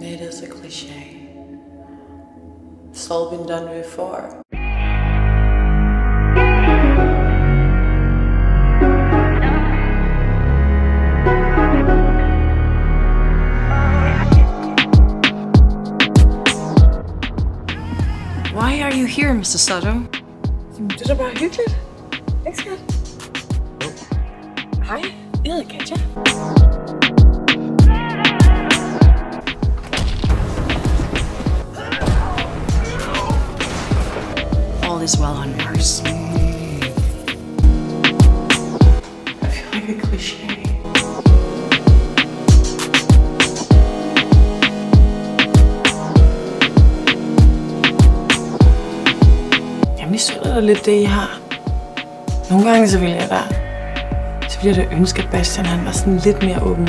It is a cliche. It's all been done before. Why are you here, Mr. Sutto? Did da bare hyggeligt. Ikke skat? Hej, jeg hedder Katja. Is well on Mars. I feel like a cliche. Jeg misunder lidt det, I har. Nogle gange så vil jeg da... Så vil jeg da ønske, at Bastian han var sådan lidt mere åben.